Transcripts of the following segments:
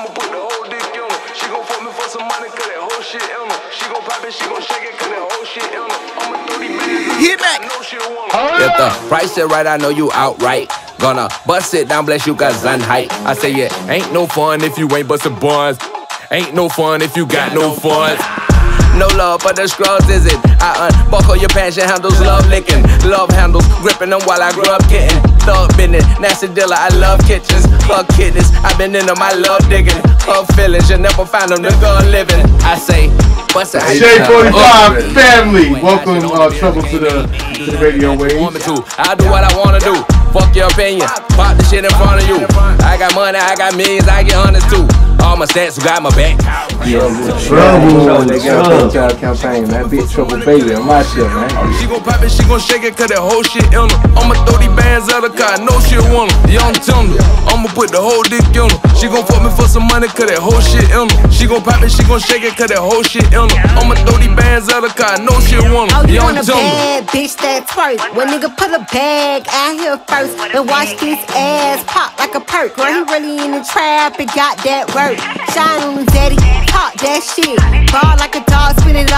I'ma put the whole dick in her. She gon' fuck me for some money, cause that whole shit in her. She gon' pop it, she gon' shake it, cause that whole shit in her. I'ma throw these. Hit back. I know she want 'em. If the price is right, I know you outright. Gonna bust it down, bless you, cause I'm height. I say, yeah, ain't no fun if you ain't bustin' buns. Ain't no fun if you got no funds. No love for the scrubs, is it? I unbuckle your your handles, love licking. Love handles, gripping them while I grew up kitten. Thug business, nasty dealer, I love kitchens. Fuck kidneys, i been into my love digging. Her feelings, you never find them, nigga living. I say, bust it. J forty five family. Welcome uh, trouble to the to the radio Want wave. I do what I wanna do. Fuck your opinion. Pop the shit in front of you. I got money, I got millions, I get hundreds too. All my stats got my back. Trouble. They got a Trouble. campaign, man. Big trouble baby on my shit, man. She gon' pop it, she gon' shake it, cause that whole shit in her. I'ma throw these bands at her, cause I know she want 'em. Young Tender, I'ma put the whole dick in her. She gon' fuck me for some money, cause that whole shit in her. She gon' pop it, she gon' shake it, cause that whole shit in her. I'ma throw these bands at her, cause I know she want 'em. Oh, you Young want a Tender. bad bitch that twerk. When nigga put a bag out here first and watch this ass pop like a Girl, he really in the trap and got that work. Shine on daddy, talk that shit. Ball like a dog, spit it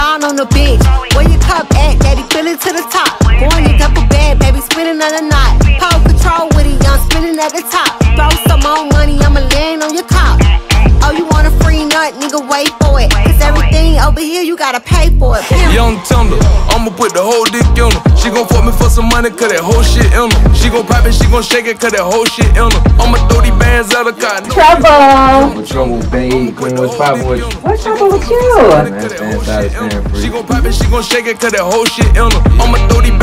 Cause everything over here, you gotta pay for it. Pimp. Young Tender, I'ma put the whole dick in her. She gon' fuck me for some money, cause that whole shit in her. She gon' pop it, she gon' shake it, cause that whole shit in her. I'ma throw these bands at her, cause I know Trouble. Trouble babe. Queen was five with you. What's trouble with you? Man, stand side, stand She gon' pop it, she gon' shake it, cause that whole shit in her. I'ma throw these bands at her,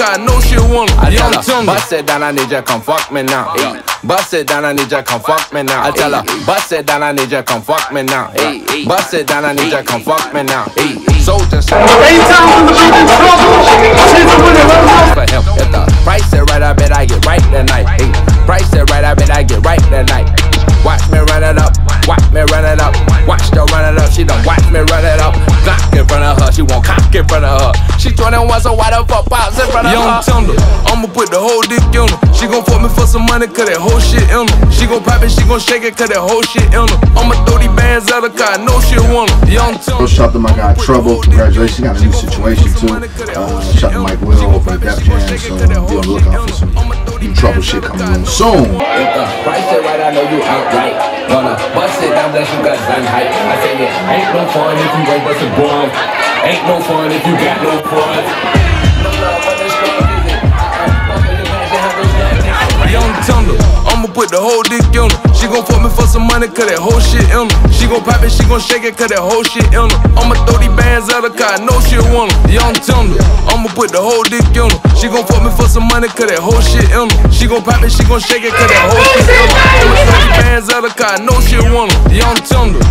cause I know she want 'em. I Young tell her, bust it down, I need you, come fuck me now. Ay. Bust it down, I need you, come fuck me now. I tell her, bust it down, I need you, come fuck me now. Ay. Bust it down, I need you, come fuck me now. Ay. Soldier, for him. If the price is right, I bet I get right that night. Price is right, I bet I get right that night. Watch me run it up, watch me run it up, watch her run it up. She done watch me run it up. She 21, so why the fuck pops in front of Young her? Tender, I'ma put the whole dick in her. She gon' fuck me for some money, cause that whole shit in her. She gon' pop it, she gon' shake it, cause that whole shit in her. I'ma throw these bands at her, cause I know she want 'em. Young Tender. Shout out to my guy Trouble. Congratulations, got a new situation too. Uh, shout out to Mike Will for the Def Jam. So be on the lookout for some new trouble shit coming on soon. If the price is right, I know you outright. Gonna bust it down, bless you, cause I'm hype. I say it ain't no fun if you ain't bustin' bum. Ain't no fun if you got no fun. No. Young Tender, I'ma put the whole dick in her. She gon' fuck me for some money, cause that whole shit in her. She gon' pop it, she gon' shake it, cause that whole shit in her. I'ma throw these bands her, cause I know she want 'em. Young Tender, I'ma put the whole dick in her. She gon' fuck me for some money, cause that whole shit in her. She gon' pop it, she gon' shake it, cause that whole shit in her. I'ma throw these bands her, cause I know she want 'em. Young Tender.